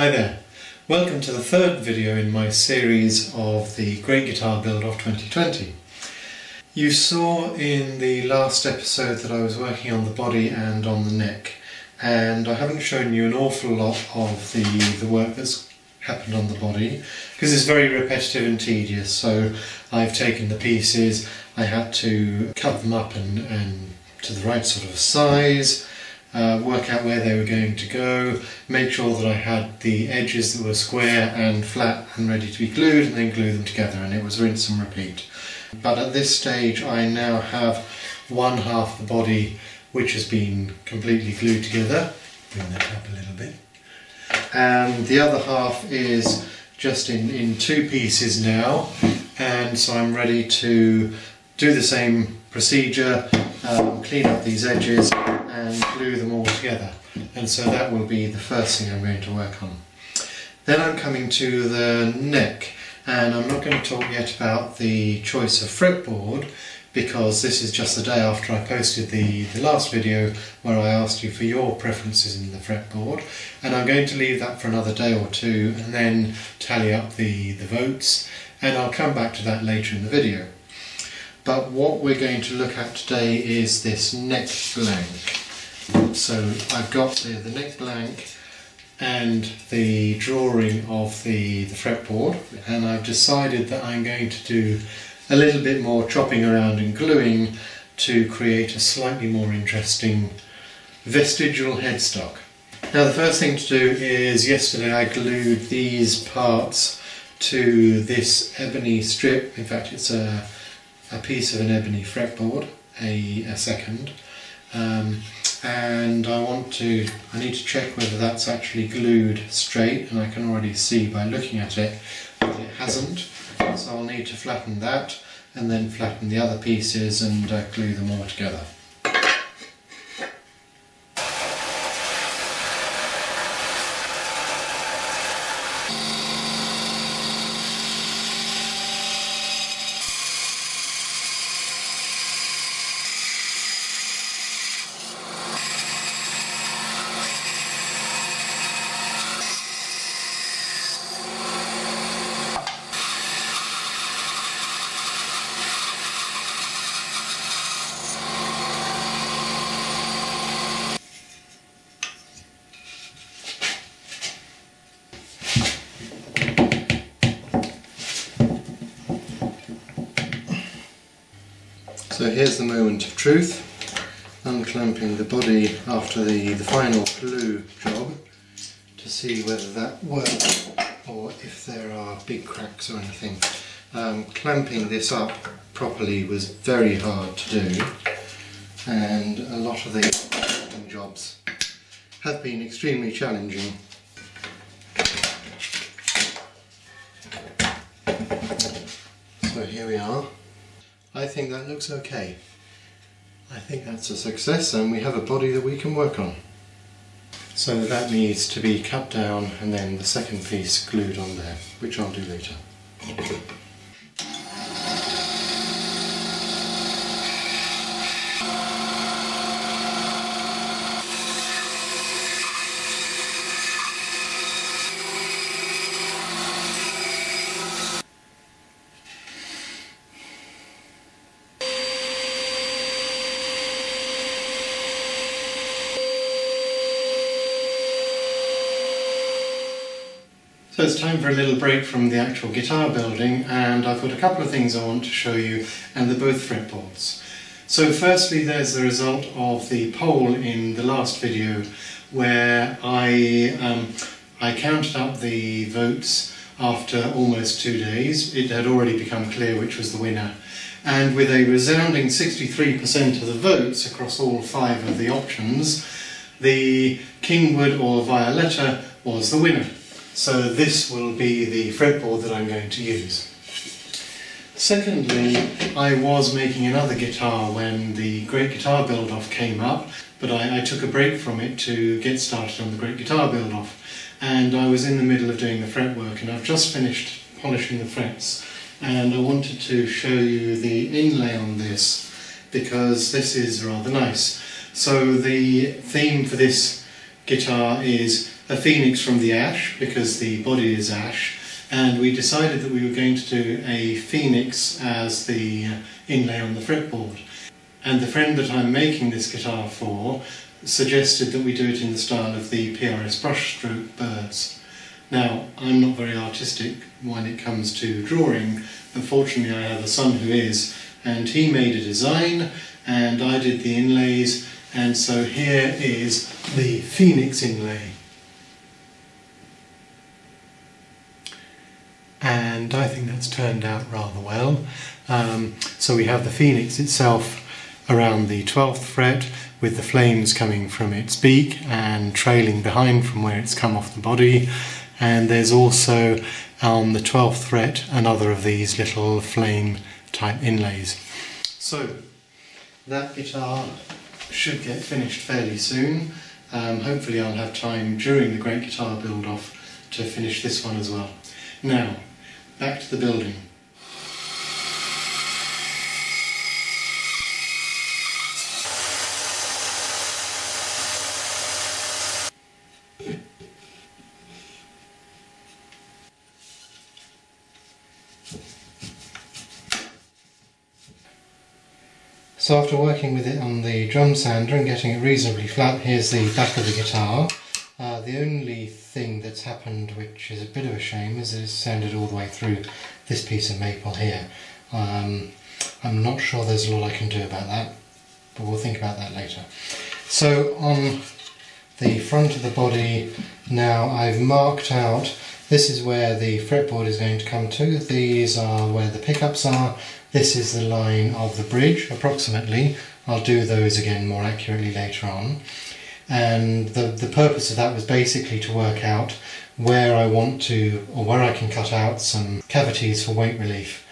Hi there. Welcome to the third video in my series of the Great Guitar Build-Off 2020. You saw in the last episode that I was working on the body and on the neck and I haven't shown you an awful lot of the, the work that's happened on the body because it's very repetitive and tedious so I've taken the pieces, I had to cut them up and, and to the right sort of size uh, work out where they were going to go, make sure that I had the edges that were square and flat and ready to be glued and then glue them together and it was rinse and repeat. But at this stage I now have one half the body which has been completely glued together. Bring that up a little bit. And the other half is just in, in two pieces now and so I'm ready to do the same procedure, um, clean up these edges and glue them all together. And so that will be the first thing I'm going to work on. Then I'm coming to the neck and I'm not going to talk yet about the choice of fretboard because this is just the day after I posted the, the last video where I asked you for your preferences in the fretboard and I'm going to leave that for another day or two and then tally up the, the votes and I'll come back to that later in the video. But what we're going to look at today is this neck blank. So I've got the, the neck blank and the drawing of the, the fretboard. And I've decided that I'm going to do a little bit more chopping around and gluing to create a slightly more interesting vestigial headstock. Now the first thing to do is yesterday I glued these parts to this ebony strip, in fact it's a a piece of an ebony fretboard, a, a second, um, and I want to, I need to check whether that's actually glued straight, and I can already see by looking at it that it hasn't, so I'll need to flatten that, and then flatten the other pieces and uh, glue them all together. So here's the moment of truth, unclamping the body after the, the final glue job to see whether that worked or if there are big cracks or anything. Um, clamping this up properly was very hard to do and a lot of the jobs have been extremely challenging. So here we are. I think that looks okay. I think that's a success and we have a body that we can work on. So that needs to be cut down and then the second piece glued on there, which I'll do later. So it's time for a little break from the actual guitar building and I've got a couple of things I want to show you and they're both fretboards. So firstly there's the result of the poll in the last video where I, um, I counted up the votes after almost two days. It had already become clear which was the winner and with a resounding 63% of the votes across all five of the options the Kingwood or Violetta was the winner. So this will be the fretboard that I'm going to use. Secondly, I was making another guitar when the Great Guitar Build-Off came up, but I, I, took a break from it to get started on the Great Guitar Build-Off. And I was in the middle of doing the fretwork, and I've just finished polishing the frets. And I wanted to show you the inlay on this, because this is rather nice. So the theme for this guitar is a phoenix from the ash because the body is ash and we decided that we were going to do a phoenix as the uh, inlay on the fretboard. And the friend that I'm making this guitar for suggested that we do it in the style of the PRS brushstroke birds. Now, I'm not very artistic when it comes to drawing, but fortunately I have a son who is, and he made a design and I did the inlays, and so here is the Phoenix inlay. And I think that's turned out rather well. Um, so we have the Phoenix itself around the 12th fret with the flames coming from its beak and trailing behind from where it's come off the body and there's also on the 12th fret another of these little flame type inlays. So that guitar should get finished fairly soon. Um, hopefully I'll have time during the Great Guitar build off to finish this one as well. Now, back to the building. So after working with it on the drum sander and getting it reasonably flat, here's the back of the guitar. Uh, the only thing that's happened, which is a bit of a shame, is that it's sounded all the way through this piece of maple here. Um, I'm not sure there's a lot I can do about that, but we'll think about that later. So on the front of the body now I've marked out this is where the fretboard is going to come to. These are where the pickups are this is the line of the bridge, approximately. I'll do those again more accurately later on. And the, the purpose of that was basically to work out where I want to, or where I can cut out some cavities for weight relief.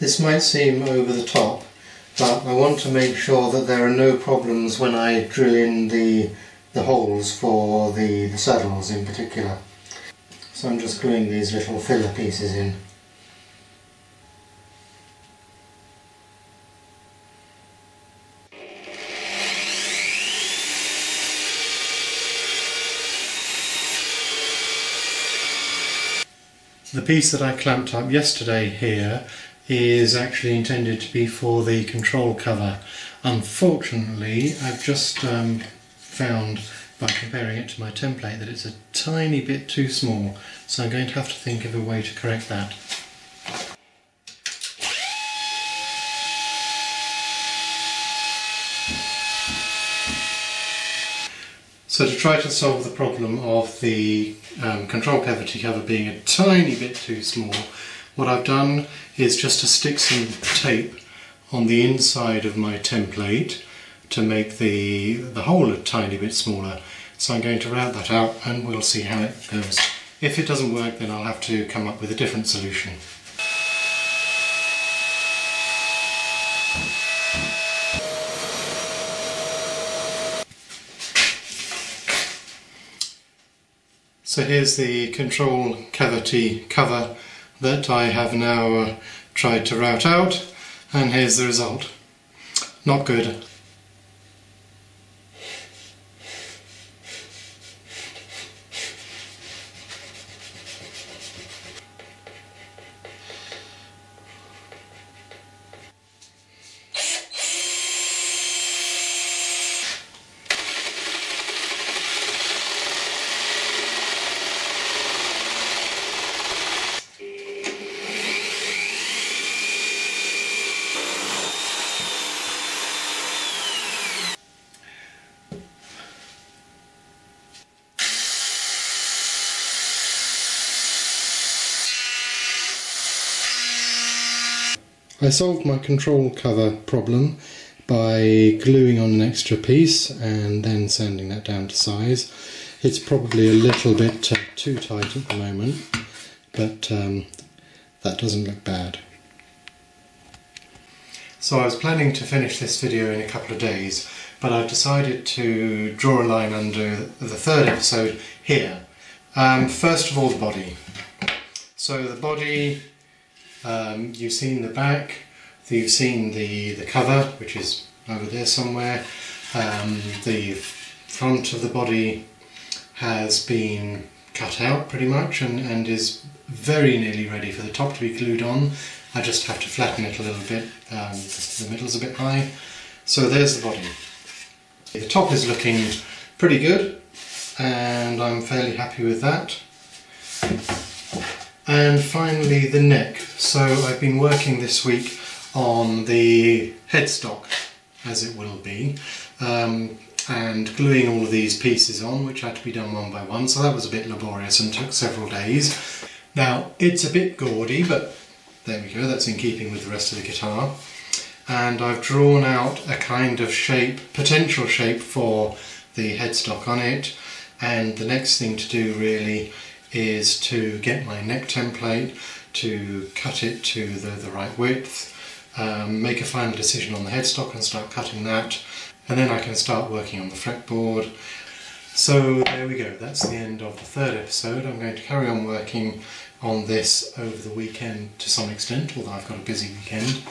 This might seem over the top, but I want to make sure that there are no problems when I drill in the, the holes for the, the saddles in particular. So I'm just gluing these little filler pieces in. The piece that I clamped up yesterday here is actually intended to be for the control cover. Unfortunately, I've just um, found by comparing it to my template that it's a tiny bit too small, so I'm going to have to think of a way to correct that. So to try to solve the problem of the um, control cavity cover being a tiny bit too small, what I've done is just to stick some tape on the inside of my template to make the, the hole a tiny bit smaller. So I'm going to route that out and we'll see how it goes. If it doesn't work then I'll have to come up with a different solution. So here's the control cavity cover that I have now uh, tried to route out and here's the result. Not good. I solved my control cover problem by gluing on an extra piece and then sanding that down to size. It's probably a little bit uh, too tight at the moment, but um, that doesn't look bad. So I was planning to finish this video in a couple of days, but I've decided to draw a line under the third episode here. Um, first of all, the body. So the body, um, you've seen the back, you've seen the, the cover, which is over there somewhere. Um, the front of the body has been cut out pretty much and, and is very nearly ready for the top to be glued on. I just have to flatten it a little bit, um, the middle's a bit high. So there's the body. The top is looking pretty good and I'm fairly happy with that. And finally the neck. So I've been working this week on the headstock as it will be um, and gluing all of these pieces on which had to be done one by one so that was a bit laborious and took several days. Now it's a bit gaudy but there we go, that's in keeping with the rest of the guitar. And I've drawn out a kind of shape, potential shape for the headstock on it. And the next thing to do really is to get my neck template, to cut it to the, the right width, um, make a final decision on the headstock and start cutting that. And then I can start working on the fretboard. So there we go, that's the end of the third episode. I'm going to carry on working on this over the weekend to some extent, although I've got a busy weekend,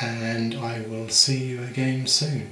and I will see you again soon.